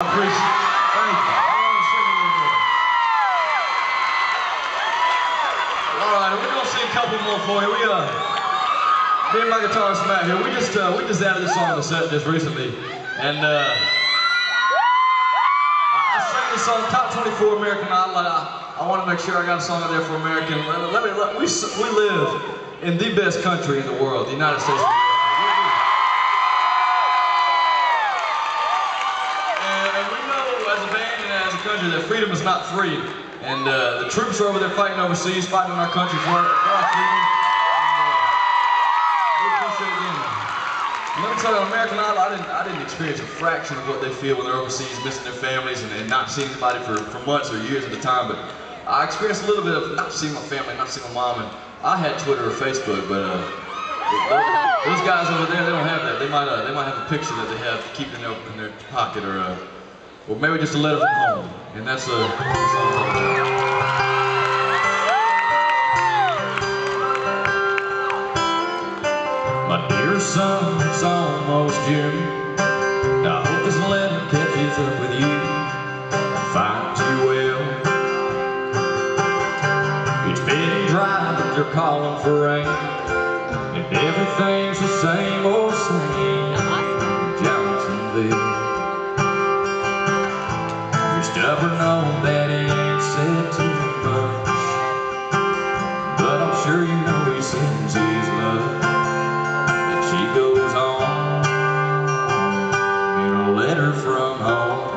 appreciate it. Thank you. I wanna sing a little more. All right, we're gonna sing a couple more for you. We uh, me and my guitarist Matt here. We just uh, we just added this song to the set just recently, and uh, I, sang this song top 24 American Idol. I, I want to make sure I got a song out there for American. Let, let me let, we we live in the best country in the world, the United States. And, we know as a band and as a country that freedom is not free. And uh, the troops are over there fighting overseas, fighting in our country for, our freedom. And, uh, we appreciate Let me tell you, on American Idol, I didn't, I didn't experience a fraction of what they feel when they're overseas, missing their families and, and not seeing anybody for, for months or years at a time. But I experienced a little bit of not seeing my family, not seeing my mom. And I had Twitter or Facebook, but uh, those, guys over there, they don't have that. They might, uh, they might have a picture that they have to keep in their, in their pocket, or, uh, or maybe just a letter from home. And that's uh, that's. My dear son, it's almost June. I hope this letter catches up with you and finds you well. It's been dry, but they're calling for rain. Sure you know he sends his love. And she goes on in a letter from home.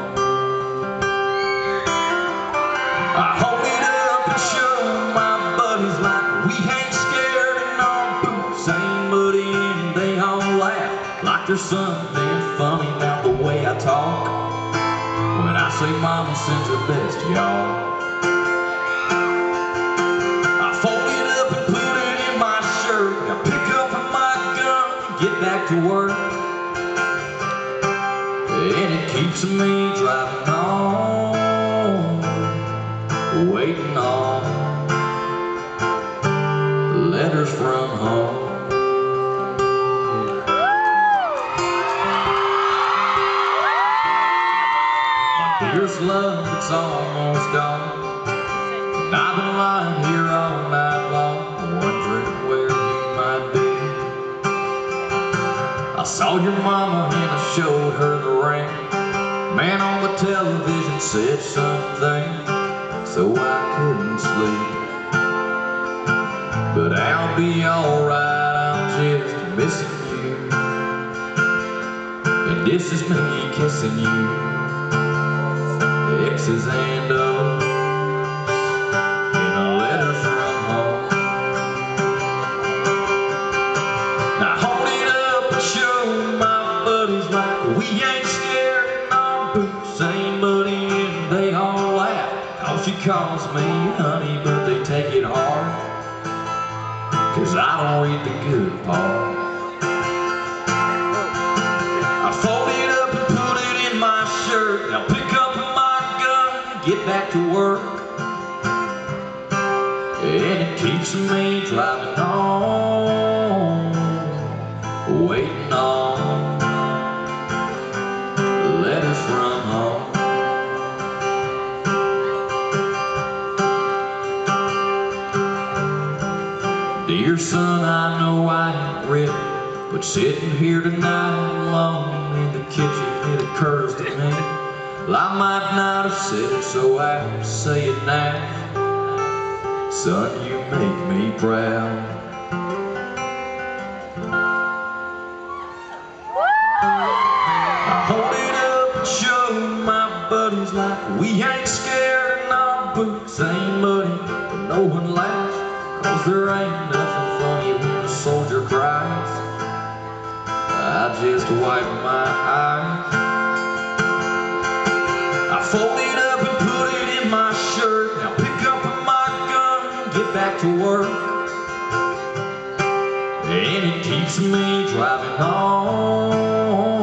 I hold it up and show my buddies like we ain't scared and our boots ain't muddy and they all laugh like there's something funny about the way I talk when I say mama sends her best, y'all. To work. And it keeps me driving on, waiting on letters from home. My dearest love, it's almost. And I've been lying here all night I saw your mama and I showed her the ring. Man on the television said something, so I couldn't sleep. But I'll be alright, I'm just missing you. And this is me kissing you. X's and O's she calls me honey, but they take it hard. Cause I don't read the good part. I fold it up and put it in my shirt. Now pick up my gun and get back to work. And it keeps me driving on, Dear son, I know I ain't ready, but sitting here tonight alone in the kitchen, it occurs to me. Well, I might not have said it, so I will say it now. Son, you make me proud. I hold it up and show my buddies like we ain't scared and our boots ain't muddy, but no one laughs. Cause there ain't nothing funny when a soldier cries. I just wipe my eyes. I fold it up and put it in my shirt. Now pick up my gun and get back to work. And it keeps me driving on,